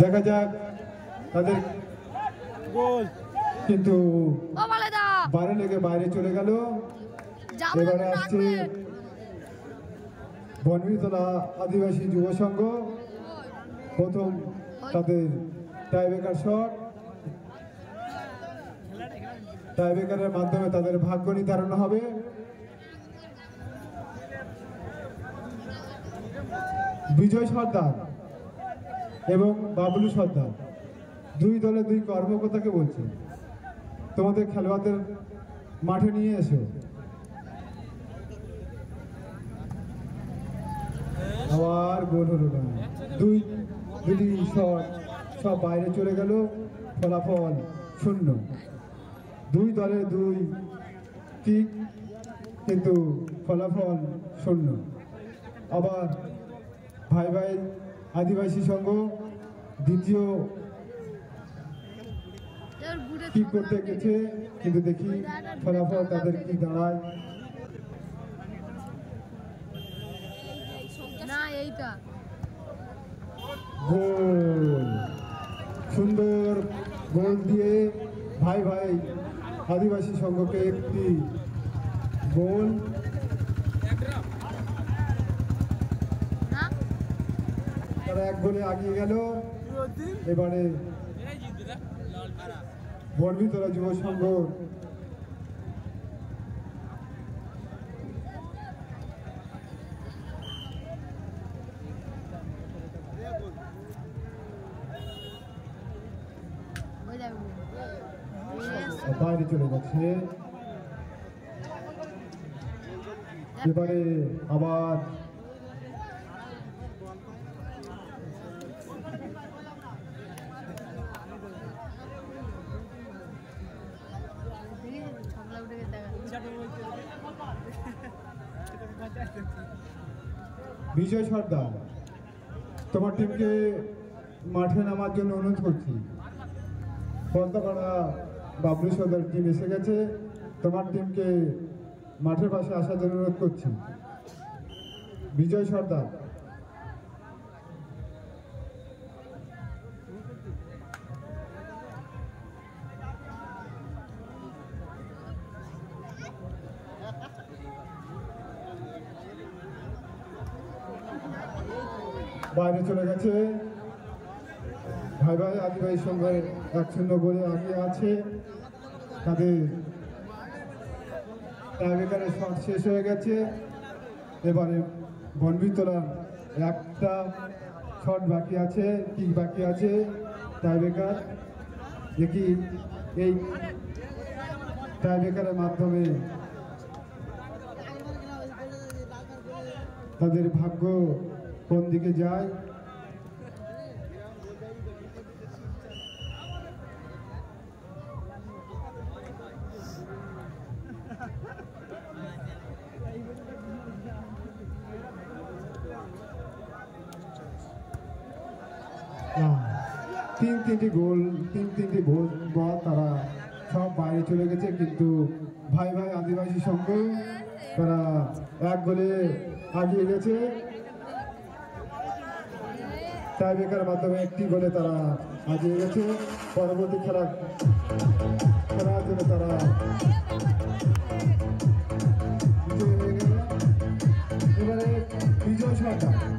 দেখা যাক তাদের কিন্তু বাইরে লেগে বাইরে চলে গেল। এবারে আসছে বনবিতলা আদিবাসী যুব সংঘ। প্রথম তাদের টাইব্রেকার শট টাইব্রেকারের মাধ্যমে তাদের ভাগ্য নির্ধারণ হবে। বিজয় সর্দার। এবং বাবলু সর্দার। দুই দলে দুই কর্মকর্তাকে বলছে, তোমাদের খেলোয়াড়দের মাঠে নিয়ে এসো। আবার গোল হলো না। দুই দুটি শট, সব বাইরে চলে গেল, ফলাফল শূন্য। দুই দলে দুই কিক, কিন্তু ফলাফল শূন্য। আবার ভাই ভাই আদিবাসী সংঘ দ্বিতীয় কি করতে গেছে কিন্তু দেখি ফলাফল তাদের কি দাঁড়ায়। এইটা। গোল। সুন্দর গোল দিয়ে ভাই ভাই আদিবাসী সংঘকে একটি গোল না তারা এক গোলে আগিয়ে গেল। এবারে বর্বিতলা যুব সংঘ। বাইরে চলে গেছে। এবারে আবার বিজয় সর্দার, তোমার টিমকে মাঠে নামার জন্য অনুরোধ করছি। পদ্মাপাড়া বাবলু সর্দার টিম এসে গেছে, তোমার টিমকে মাঠের পাশে আসার জন্য অনুরোধ করছি। বিজয় সর্দার। বাইরে চলে গেছে। ভাই ভাই আদিবাসী সঙ্গে এক শূন্য গোলে আগে আছে। তাদের টাইব্রেকারের শট শেষ হয়ে গেছে। এবারে বনবিতলার একটা শট বাকি আছে কিক বাকি আছে টাইব্রেকার দেখি এই টাইব্রেকারের মাধ্যমে তাদের ভাগ্য কোন দিকে যায়? তিন তিনটি গোল, তিন তিনটি গোল বল তারা সব বাইরে চলে গেছে, কিন্তু ভাই ভাই আদিবাসী সংঘ তারা এক গোলে আগিয়ে গেছে। টাইব্রেকার মাধ্যমে একটি গোলে তারা হাজিয়ে গেছে পরবর্তী খেলা খেলার জন্য তারা এবারে বিজয় সরকার।